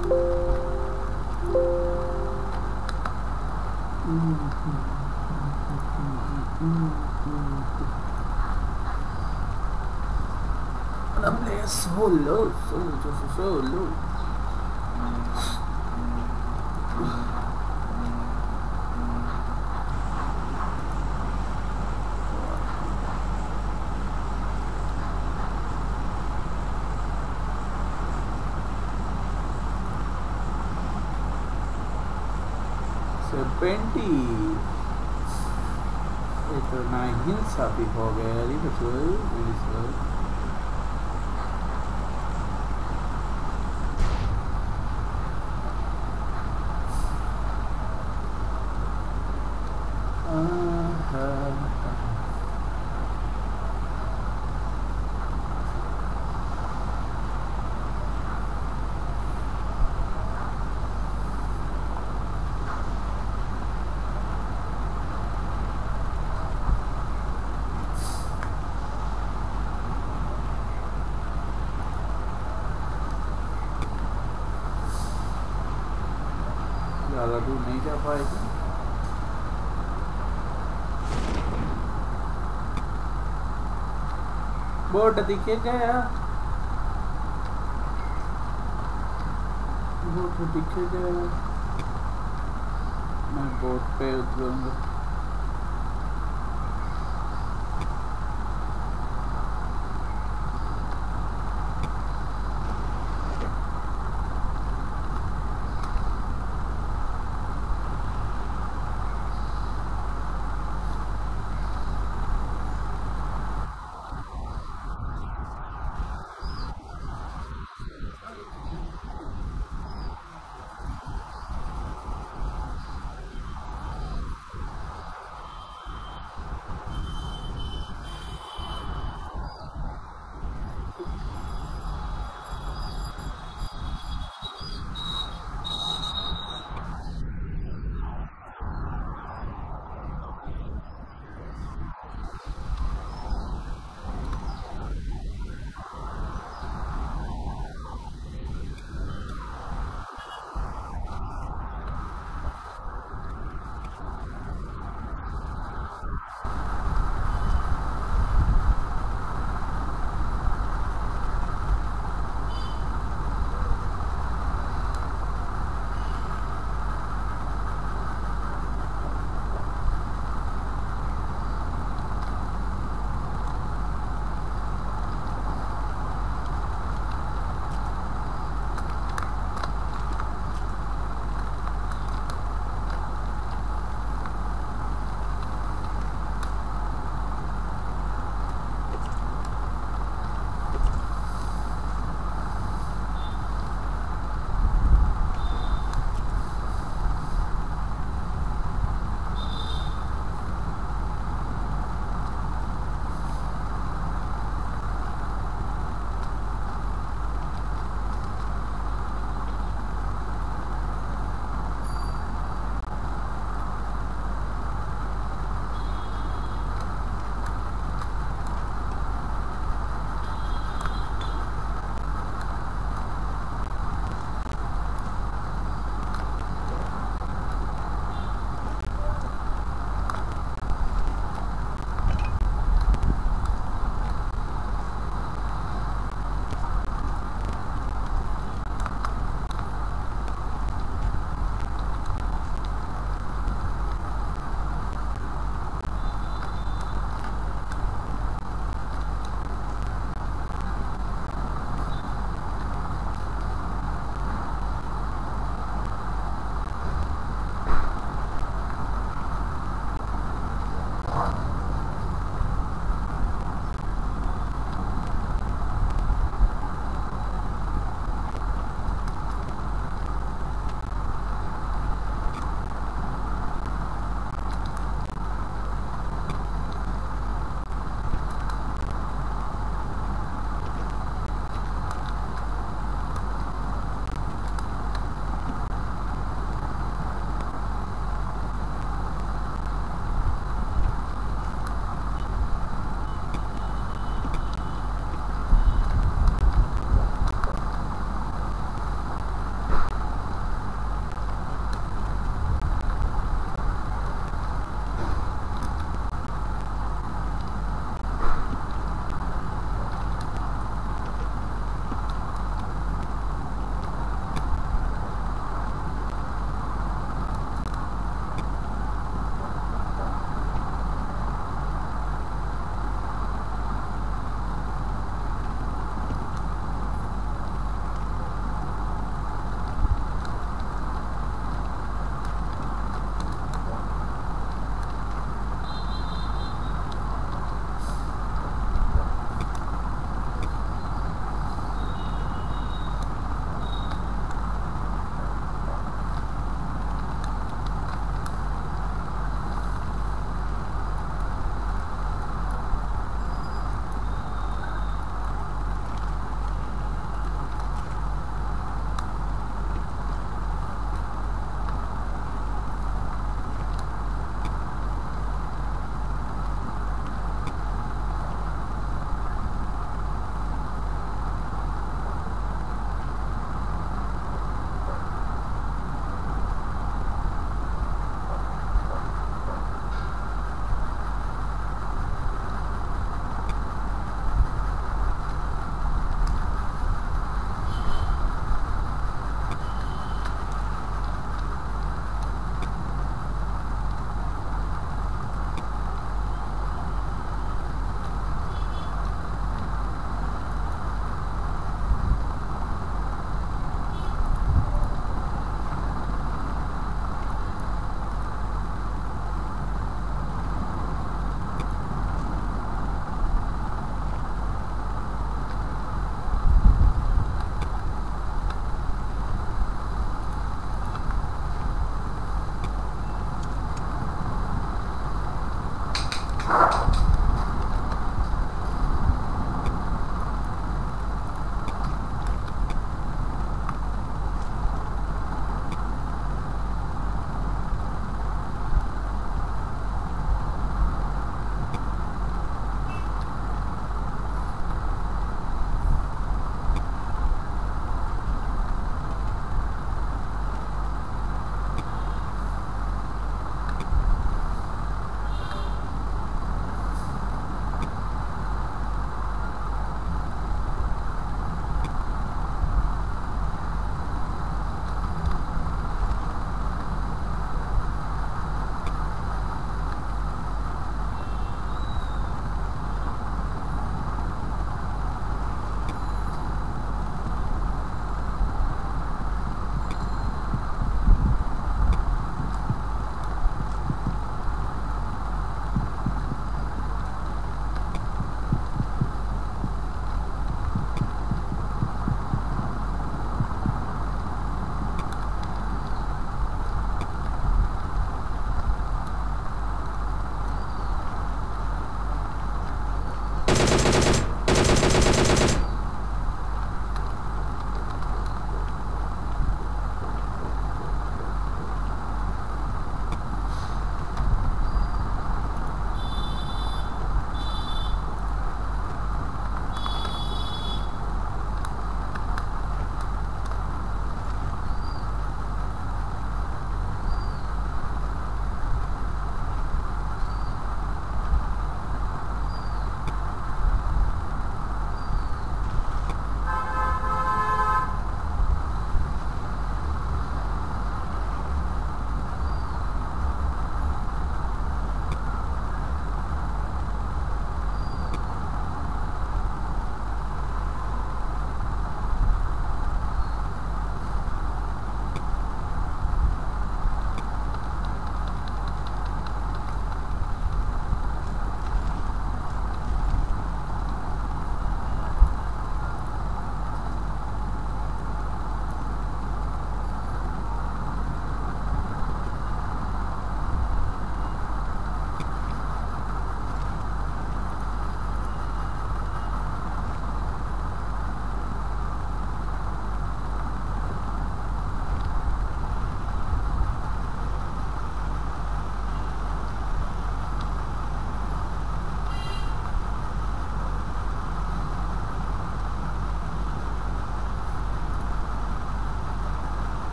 I'm playing solo, solo, solo, solo. Serpenti. Ito na hinsabi ko very good, very good. ज़्यादा दूर नहीं जा पाएगी। बोट दिखे गया बोट दिखे गया मैं बोट पे उतरूँगा।